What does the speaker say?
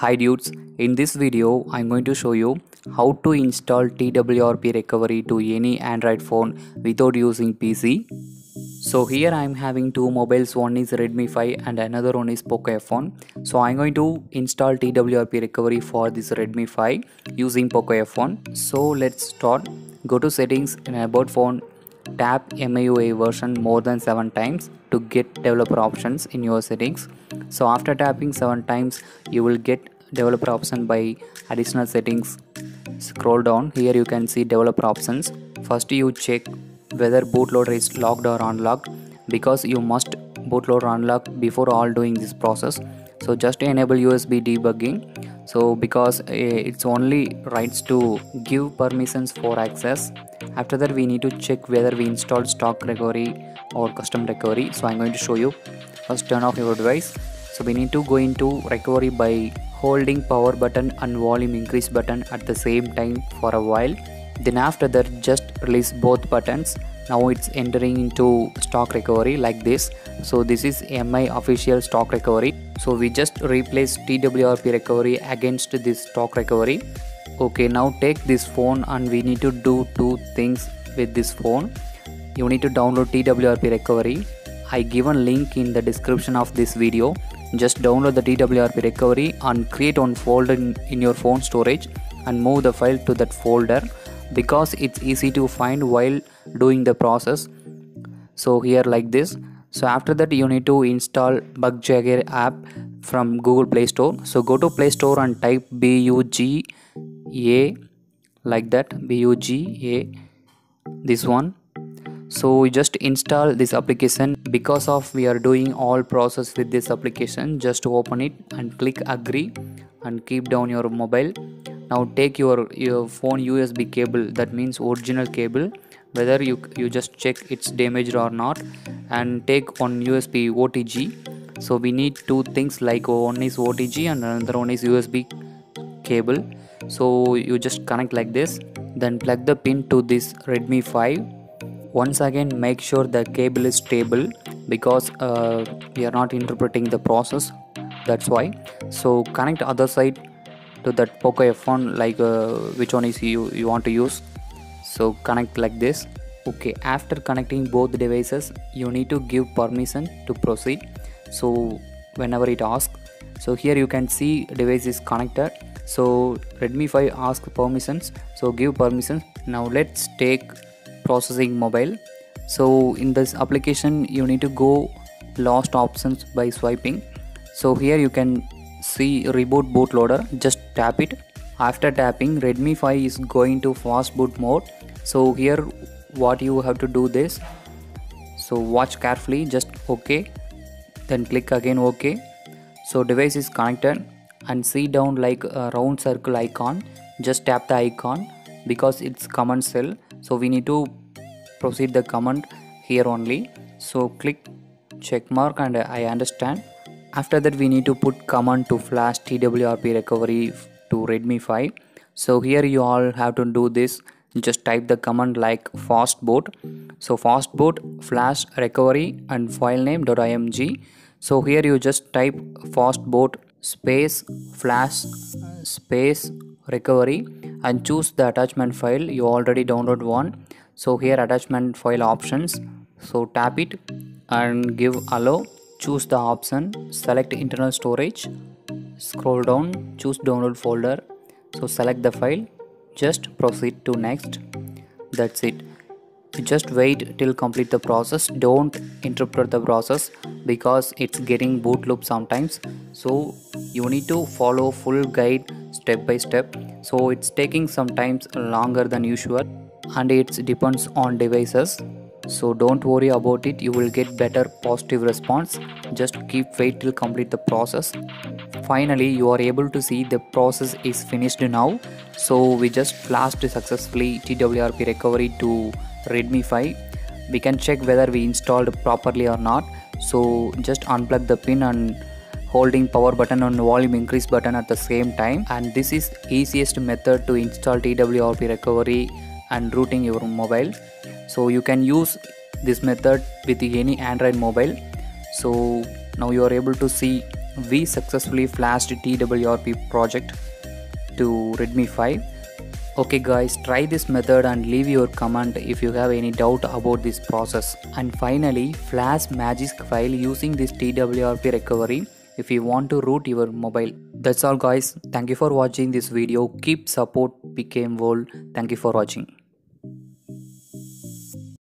Hi dudes, in this video I'm going to show you how to install TWRP recovery to any Android phone without using PC. So here I'm having two mobiles, one is Redmi 5 and another one is Poco F1. So I'm going to install TWRP recovery for this Redmi 5 using Poco F1. So let's start. Go to settings and about phone, tap MIUI version more than 7 times to get developer options in your settings. So after tapping 7 times you will get developer option by additional settings. Scroll down here you can see developer options. First you check whether bootloader is locked or unlocked because you must bootloader unlock before all doing this process so just enable usb debugging so because eh, it's only rights to give permissions for access after that we need to check whether we installed stock recovery or custom recovery. So i'm going to show you first turn off your device. So we need to go into recovery by holding power button and volume increase button at the same time for a while. Then after that just release both buttons now it's entering into stock recovery like this. So this is mi official stock recovery. So we just replace twrp recovery against this stock recovery. Okay now take this phone and we need to do two things with this phone. You need to download twrp recovery. I given link in the description of this video. Just download the twrp recovery and create one folder in, in your phone storage and move the file to that folder because it's easy to find while doing the process. So here like this. So after that you need to install bugjaeger app from google play store. So go to play store and type b-u-g-a like that b-u-g-a this one. So we just install this application. Because of we are doing all process with this application just open it and click agree and keep down your mobile now take your your phone usb cable. That means original cable whether you you just check it's damaged or not and take on usb otg so we need two things like one is otg and another one is usb cable. So you just connect like this then plug the pin to this redmi 5 once again make sure the cable is stable because uh, we are not interpreting the process. That's why. So connect other side to that Poco F1 like uh, which one is you you want to use. So connect like this. Okay after connecting both devices you need to give permission to proceed. So whenever it asks so here you can see device is connected. So redmi 5 ask permissions. So give permissions. Now let's take processing mobile. So in this application you need to go lost options by swiping. So here you can see reboot bootloader just tap it. After tapping redmi 5 is going to fast boot mode. So here what you have to do this. So watch carefully just ok then click again ok so device is connected. And see down like a round circle icon. Just tap the icon because it's command cell. So we need to proceed the command here only. So click check mark and i understand after that we need to put command to flash twrp recovery to redmi 5 so here you all have to do this. Just type the command like fastboot so fastboot flash recovery and file name .img so here you just type fastboot space flash space recovery and choose the attachment file you already download one. So here attachment file options. So tap it and give allow choose the option select internal storage scroll down choose download folder. So select the file just proceed to next. That's it. Just wait till complete the process. Don't interrupt the process because it's getting boot loop sometimes. So you need to follow full guide step by step. So it's taking sometimes longer than usual and it depends on devices so don't worry about it. You will get better positive response. Just keep wait till complete the process. Finally you are able to see the process is finished now. So we just flashed successfully twrp recovery to redmi 5 we can check whether we installed properly or not. So just unplug the pin and holding power button and volume increase button at the same time. And this is easiest method to install twrp recovery and rooting your mobile so you can use this method with any android mobile so now you are able to see we successfully flashed TWRP project to Redmi 5 Okay guys, try this method and leave your comment if you have any doubt about this process. And finally, flash magisk file using this TWRP recovery if you want to root your mobile. That's all guys. Thank you for watching this video. Keep support PKM World. Thank you for watching.